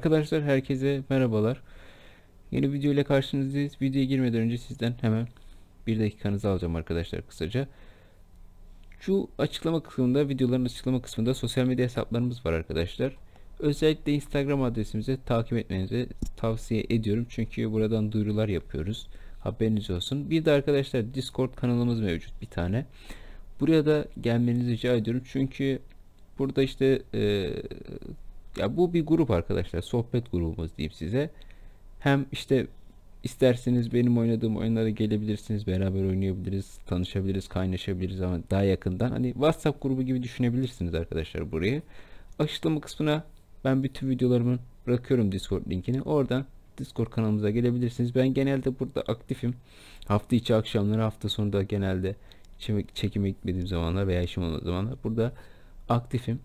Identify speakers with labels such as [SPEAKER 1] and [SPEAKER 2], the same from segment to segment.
[SPEAKER 1] Arkadaşlar herkese merhabalar. Yeni video ile karşınızdayız. Videoya girmeden önce sizden hemen bir dakikanızı alacağım arkadaşlar kısaca. Şu açıklama kısmında, videoların açıklama kısmında sosyal medya hesaplarımız var arkadaşlar. Özellikle Instagram adresimizi takip etmenizi tavsiye ediyorum. Çünkü buradan duyurular yapıyoruz. Haberiniz olsun. Bir de arkadaşlar Discord kanalımız mevcut bir tane. Buraya da gelmenizi rica ediyorum. Çünkü burada işte e, ya bu bir grup arkadaşlar. Sohbet grubumuz diyeyim size. Hem işte isterseniz benim oynadığım oyunlara gelebilirsiniz. Beraber oynayabiliriz, tanışabiliriz, kaynaşabiliriz ama daha yakından. Hani WhatsApp grubu gibi düşünebilirsiniz arkadaşlar burayı. Açıklama kısmına ben bütün videolarımı bırakıyorum Discord linkini. Oradan Discord kanalımıza gelebilirsiniz. Ben genelde burada aktifim. Hafta içi akşamları, hafta sonu da genelde çekim- çekime gitmediğim zamanlar veya işim olmadığı zamanlar burada aktifim.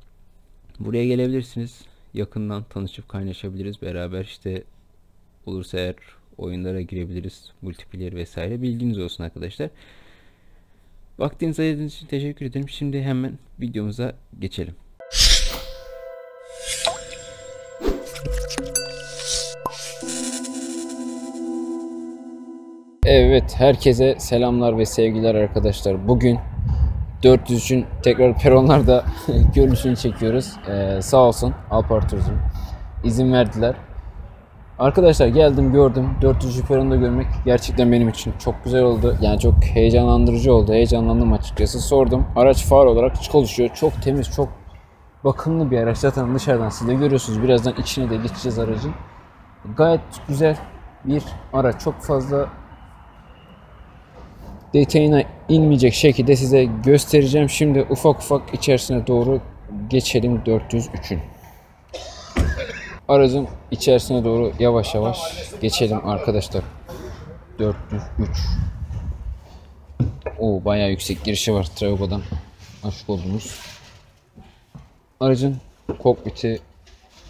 [SPEAKER 1] Buraya gelebilirsiniz. Yakından tanışıp kaynaşabiliriz. Beraber işte olursa eğer oyunlara girebiliriz. Multiplayer vesaire. Bilginiz olsun arkadaşlar. Vaktinizi ayırdığınız için teşekkür ederim. Şimdi hemen videomuza geçelim. Evet, herkese selamlar ve sevgiler arkadaşlar. Bugün 403'ün tekrar peronlarda görünüşünü çekiyoruz. Ee, sağ olsun Alpar Turizm izin verdiler. Arkadaşlar geldim gördüm 403 peronda görmek gerçekten benim için çok güzel oldu. Yani çok heyecanlandırıcı oldu. Heyecanlandım açıkçası. Sordum. Araç far olarak çalışıyor. Çok temiz, çok bakımlı bir araç. Zaten dışarıdan siz de görüyorsunuz. Birazdan içine de geçeceğiz aracın. Gayet güzel bir araç. Çok fazla detayına inmeyecek şekilde size göstereceğim. Şimdi ufak ufak içerisine doğru geçelim 403'ün. Aracın içerisine doğru yavaş yavaş geçelim arkadaşlar. 403. O bayağı yüksek girişi var Trago'dan. Açık olduğumuz. Aracın kokpiti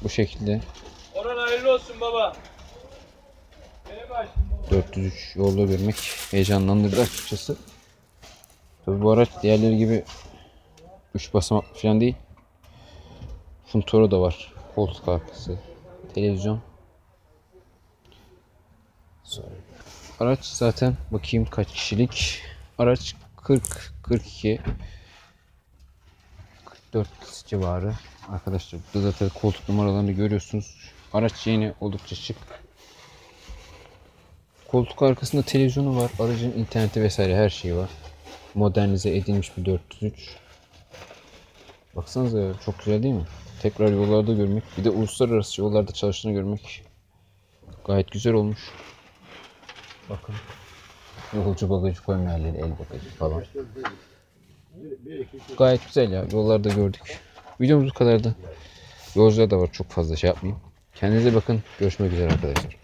[SPEAKER 1] bu şekilde.
[SPEAKER 2] Orhan hayırlı olsun baba. Beni baş.
[SPEAKER 1] 403 yolda görmek heyecanlandırdı açıkçası. Tabii bu araç diğerleri gibi 3 basamaklı falan değil. Funtoru da var. Koltuk arkası, televizyon. Araç zaten bakayım kaç kişilik. Araç 40 42 44 civarı. Arkadaşlar burada zaten koltuk numaralarını görüyorsunuz. Araç yeni oldukça şık. Koltuk arkasında televizyonu var. Aracın interneti vesaire her şeyi var. Modernize edilmiş bir 403. Baksanıza ya çok güzel değil mi? Tekrar yollarda görmek. Bir de uluslararası yollarda çalıştığını görmek. Gayet güzel olmuş. Bakın. Yolcu bagajı koyma yerleri, el bagajı falan. Gayet güzel ya. Yollarda gördük. Videomuz bu kadardı. Yolcular da var çok fazla şey yapmayayım. Kendinize bakın. Görüşmek üzere arkadaşlar.